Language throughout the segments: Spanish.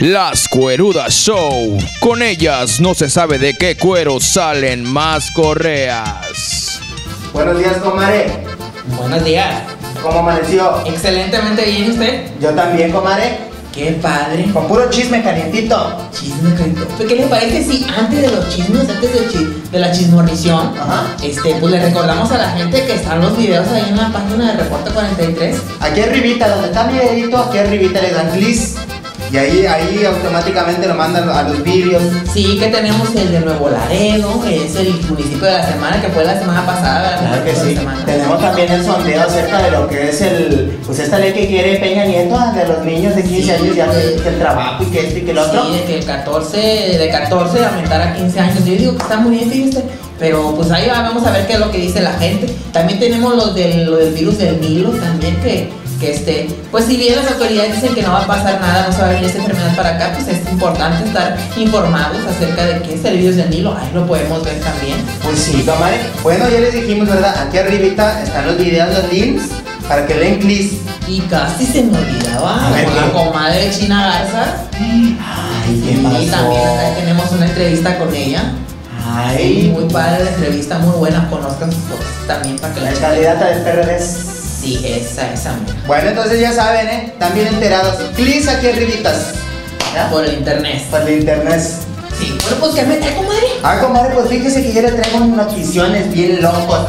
Las Cuerudas Show. Con ellas no se sabe de qué cuero salen más correas. Buenos días, comadre. Buenos días. ¿Cómo amaneció? Excelentemente bien usted. Yo también, comadre. Qué padre. Con puro chisme calientito. Chisme, carito. ¿Qué le parece si antes de los chismes, antes chi- de la chismorrición, Ajá. este, pues le recordamos a la gente que están los videos ahí en la página de Reporte 43? Aquí arribita, donde está mi dedito, aquí arribita le dan clic. Y ahí, ahí automáticamente lo mandan a los vídeos. Sí, que tenemos el de Nuevo Laredo, que es el municipio de la semana, que fue la semana pasada. Claro que sí. Tenemos también el sondeo acerca de lo que es el, pues esta ley que quiere Peña Nieto de los niños de 15 Sí, años ya de- que el trabajo y que esto y que el otro. Sí, de que el 14, de 14 aumentar a 15 años. Yo digo que está muy bien, fíjese. Pero pues ahí va, vamos a ver qué es lo que dice la gente. También tenemos los del, lo del virus del Nilo también, que, que este, pues si bien las autoridades dicen que no va a pasar nada, no se va a venir esta enfermedad para acá, pues es importante estar informados acerca de qué es virus del Nilo. Ahí lo podemos ver también. Pues sí, comadre. Bueno, ya les dijimos, ¿verdad? Aquí arribita están los videos, los links, para que le den clic. Y casi se me olvidaba, ver, la comadre China Garza. Ay, ¿qué Y pasó? también ahí tenemos una entrevista con ella. Ay, muy padre la entrevista, muy buena. Conozcan sus fotos también para que la la candidata del PRD. Sí, esa, esa. Bueno, entonces ya saben, ¿eh? Bien enterados. Clic aquí arribitas. ¿Ya? Por el internet. Por el internet. Sí. Bueno, pues que me trae, comadre. Ah, comadre, pues fíjese que yo le traigo noticiones bien locos.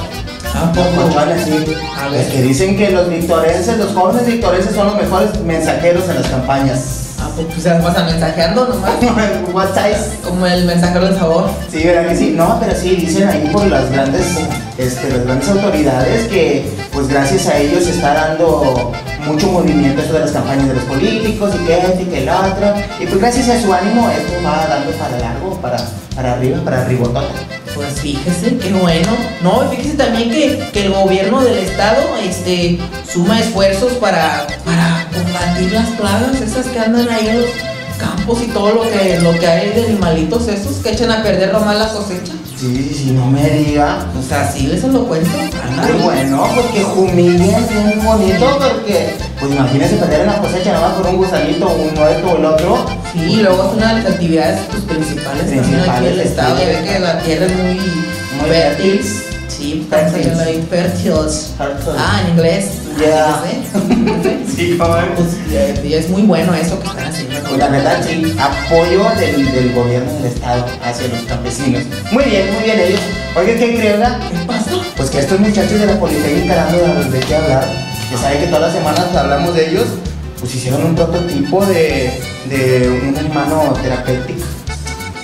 ¿A poco? Locochones, sí. A ver. Es que dicen que los victorenses, los jóvenes victorenses son los mejores mensajeros en las campañas. Ah, pues tú se las vas a mensajeando nomás. WhatsApp. Como el mensajero del sabor. Sí, ¿verdad que sí? No, pero sí, dicen ahí por las grandes, este, las grandes autoridades que pues gracias a ellos está dando mucho movimiento eso de las campañas de los políticos y que esto y que el otro. Y pues gracias a su ánimo esto va dando para largo, para, para arriba, para arribotota. Pues fíjese, qué bueno. No, fíjese también que, que el gobierno del estado este, suma esfuerzos para, para combatir las plagas, esas que andan ahí los campos y todo lo que, lo que hay de animalitos esos que echan a perder nomás la cosecha. Sí, sí, no me diga. O sea, sí, eso lo cuento. Ahí. bueno, porque humillen es bien bonito, porque pues imagínese perder una cosecha nada más por un gusanito, un muerto o el otro. Sí, y luego es una de las actividades pues, principales, también aquí Principales, del estado. Ya ve que la tierra es muy, Muy fértil. Sí, en la. Fértil. Ah, en inglés. Ya. ¿sí? Pues y es muy bueno eso que están haciendo. Pues la verdad sí, apoyo del, del gobierno del estado hacia los campesinos. Muy bien, muy bien ellos. Oye, ¿qué creen? ¿Qué pasó? Pues que estos muchachos de la Politécnica dando de qué hablar, que saben que todas las semanas hablamos de ellos, pues hicieron un prototipo de, de un mano terapéutica.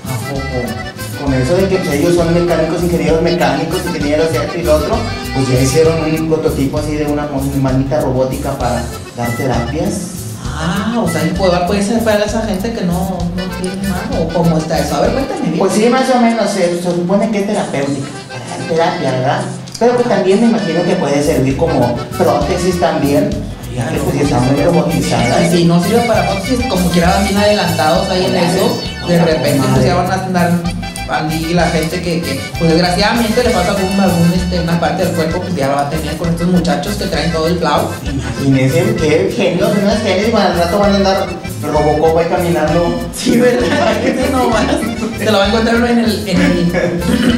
¿A poco? Con eso de que pues, ellos son mecánicos, ingenieros mecánicos, ingenieros de esto y lo otro, pues ya hicieron un prototipo así de una manita robótica para dar terapias. Ah, o sea, puede, ser para esa gente que no, no tiene mano. ¿O cómo está eso? A ver, cuéntame bien. Pues sí, más o menos, se, se supone que es terapéutica, para dar terapia, ¿verdad? Pero que también me imagino que puede servir como prótesis también, ya que pues está muy robotizada. Y si no sirve para prótesis, como quiera van bien adelantados ahí en eso, de repente pues ya van a andar allí la gente que, que, pues desgraciadamente le falta algún, algún, este, una parte del cuerpo, pues ya la va a tener con estos muchachos que traen todo el plau. Imagínense qué genios, unos genios, bueno, al rato van a andar Robocop ahí caminando. Sí, ¿verdad? Ese no más. Se lo va a encontrar en el, en el,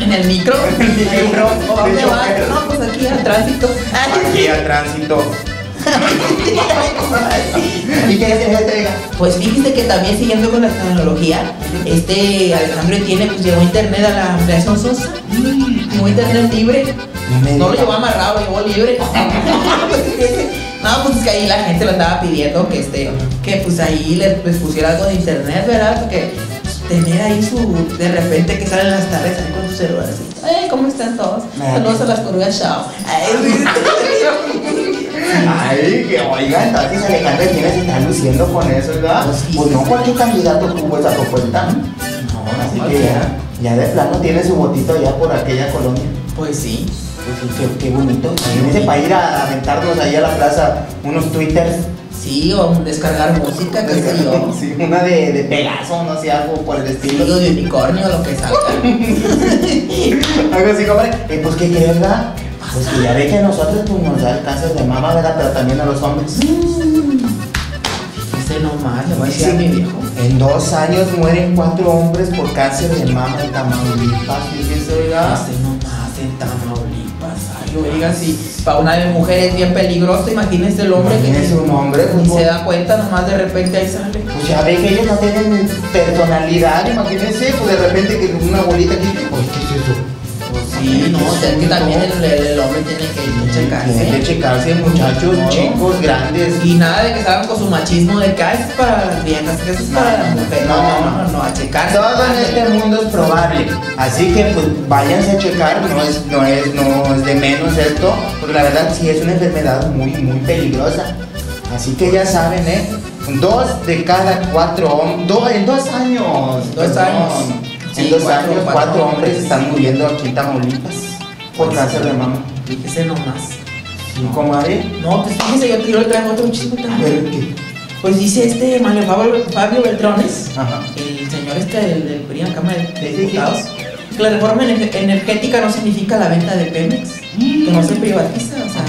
en el micro. En el micro, ¿O a dónde de va? No, pues aquí al tránsito. Aquí al tránsito. ¿Y qué este? Pues fíjese que también siguiendo con la tecnología, este Alejandro tiene, pues llegó internet a la ampliación Sosa. Llegó internet libre. No lo llevó amarrado, lo llevó libre. No, pues es que ahí la gente lo andaba pidiendo que este, que pues ahí les, les pusiera algo de internet, ¿verdad? Porque tener ahí su, de repente que salen las tardes ahí con sus celulares. Ay, ¿cómo están todos? Saludos a las corujas, chao. Ay, que oiga, entonces Alejandro Jiménez se está luciendo con eso, ¿verdad? Pues sí. Pues no cualquier candidato tuvo esa propuesta. ¿no? Así que ya, ya de plano tiene su votito ya por aquella colonia. pues sí. Pues sí, qué, qué bonito. Imagínense para ir a aventarnos ahí a la plaza unos twitters. Sí, o descargar música, qué sé yo. Sí, una de, de Pegaso, no sé, algo por el estilo. Estilo de unicornio, lo que salga. Algo así, compadre. Eh, pues, ¿qué crees, verdad? Pues que ya ve que a nosotros pues, nos da el cáncer de mama, ¿verdad? Pero también a los hombres. Ese nomás, le voy a decir a mi viejo. En dos años mueren cuatro hombres por cáncer de mama en Tamaulipas. Fíjese, oiga. Hace nomás en Tamaulipas. Ay, oiga, si para una de mujeres es bien peligroso, imagínese el hombre que un hombre, ni pues, se da cuenta, nomás de repente ahí sale. Pues ya ve que ellos no tienen personalidad, imagínense, pues de repente que una bolita aquí, pues ¿qué es eso? Sí, no, o sea, es que también el, el- hombre tiene que Tienen que checarse. checarse, muchachos, No. chicos, grandes. Y nada de que salgan con su machismo de que "Ah, es para las viejas, que es para las mujeres. No, no, no, no, a checarse. Todo en este mundo es probable, así que pues váyanse a checar, no es, no es, no es de menos esto, porque la verdad sí es una enfermedad muy, muy peligrosa. Así que ya saben, ¿eh? Dos de cada cuatro hombres, en dos años, Dos perdón, años. En dos cuatro- años, cuatro cuatro hombres están muriendo aquí en Tamaulipas por cáncer de mama. Fíjese nomás. ¿Y comadre? No, pues fíjese, yo, yo le traigo otro chisme también. ¿qué? Pues dice este Manuel Fabio, Fabio Beltrones, Ajá. el señor este del, del PRI en la Cámara de. Diputados, que la reforma ener- energética no significa la venta de Pemex, que no se privatiza, o sea,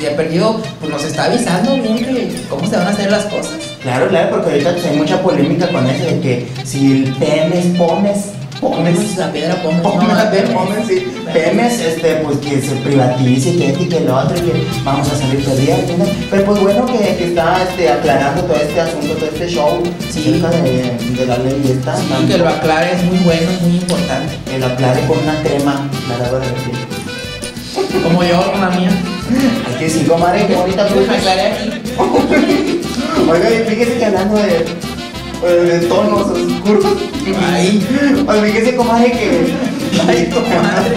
ya perdido, pues nos está avisando bien que cómo se van a hacer las cosas. Claro, claro, porque ahorita pues, hay mucha polémica con eso de que si el PEMES, POMES, POMES, Pómez, la piedra Pómez, POMES, no, PEMES. POMES, sí, PEMES, este, pues que se privatice, que este y que lo otro, y que vamos a salir perdiendo, ¿no? Pero pues bueno que, que está este, aclarando todo este asunto, todo este show Sí. de, de la ley esta. Sí, que lo aclare es muy bueno, es muy importante. que lo aclare con una crema, la verdad. Como yo con la mía. Ay, que sí, comadre, qué bonita Pues me aclaré aquí. Oiga, y fíjese que hablando de, de tonos oscuros. Ay. Oiga, fíjese, comadre, que. Ay, comadre.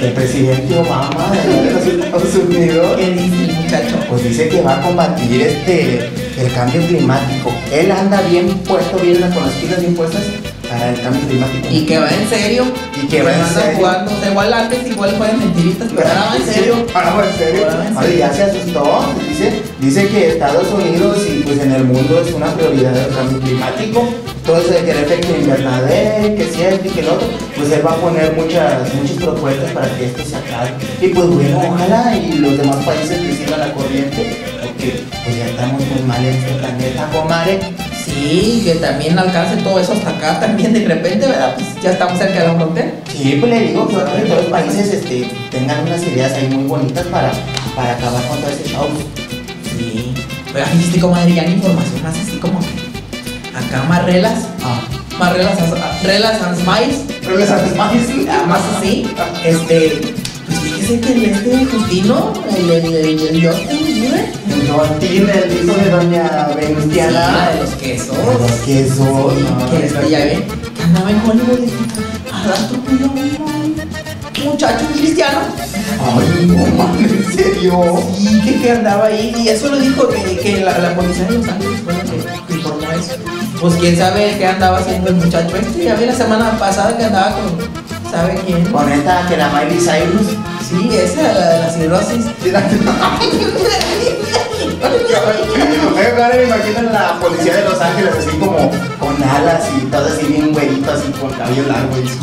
El presidente Obama de los Estados Unidos. ¿Qué dice el muchacho? Pues dice que va a combatir este el cambio climático. Él anda bien puesto, bien con las pilas bien puestas para el cambio climático. Y que va en serio. Y que va en serio. jugando. O sea, igual antes igual fue de mentiritas, pero ahora va en serio. Ahora va en serio. Ahora ya se asustó. Dice, dice que Estados Unidos y pues en el mundo es una prioridad el cambio climático. Todo eso de que el efecto invernadero, que si y que el otro, pues él va a poner muchas, muchas propuestas para que esto se acabe. Y pues bueno, ojalá y los demás países que sigan la corriente, porque pues ya estamos muy mal en este planeta, comadre. Sí, que también alcance todo eso hasta acá también de repente, ¿verdad? Pues ya estamos cerca de la frontera. Sí, pues le digo que todos los países este, tengan unas ideas ahí muy bonitas para, para acabar con todo ese show. Sí. Pero aquí sí como dirían información más así como que acá más relas, Ah. más relas, relas and smiles, Pero les haces más. ah, más así. Este, fíjese que el este Justino, el, el, el, el El el hijo de doña sí, Venustiana. de los quesos. De los quesos, Sí, no, que este, ya ven, que andaba en Hollywood y a rato pidió un muchacho cristiano. Ay, no mames, en serio. Y que, que andaba ahí, y eso lo dijo que, que la, la policía de Los Ángeles fue la que informó eso. Pues quién sabe qué andaba haciendo el muchacho este. Ya vi la semana pasada que andaba con. ¿Sabe quién? Con esta que la Miley Cyrus. Sí, esa, la de la cirrosis. Ahora me imagino la policía de Los Ángeles así como con alas y todo así bien güerito, así con cabello largo y así.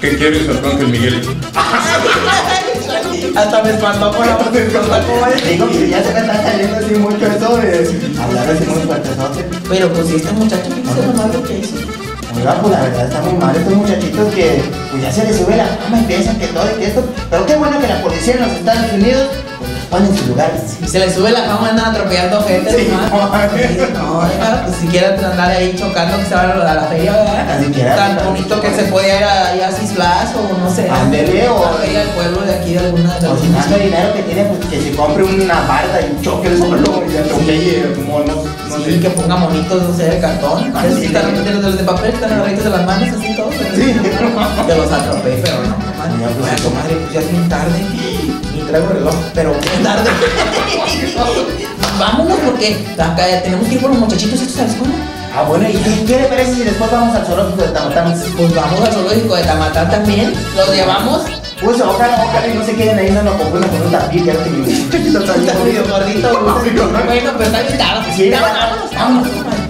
¿Qué quieres, Arcángel Miguel? Hasta me espantó con la voz de como es. Digo que ya se me está saliendo así mucho eso de hablar así muy fuertezote. Pero pues si este muchacho que hizo lo malo que hizo. Oiga, pues la verdad está muy mal estos muchachitos que pues ya se les sube la fama y piensan que todo y que esto. Pero qué bueno que la policía en los Estados Unidos pues los pone en sus lugares. Y se le sube la fama, andan atropellando gente. Sí. Sí, No, oiga, pues si quieren andar ahí chocando que se van a a la feria, ¿verdad? Ni siquiera. Tan bonito que se puede ir a, a o no sé. Ándele, o- La feria del pueblo de aquí de alguna de O si tanto dinero que tiene, pues que se compre una barda y choque el solo y atropelle monos. No Sí, que ponga monitos, no sé, de cartón. Parece que están de los de, los de papel, están agarraditos de las manos, así todo. pero- Sí. Que los atropelle, pero no, pues, sí. comadre, pues ya es bien tarde. Ni traigo reloj, pero bien tarde. Vámonos porque acá tenemos que ir por los muchachitos estos a la escuela. Ah, bueno, ¿y qué le parece si después vamos al zoológico de Tamatán? Pues vamos al zoológico de Tamatán también. Los llevamos. Pues ojalá, ojalá y no se queden ahí, no nos confundan con un tapir, ya Está jodido. medio gordito. Bueno, pero está bien. Sí, vámonos, vámonos.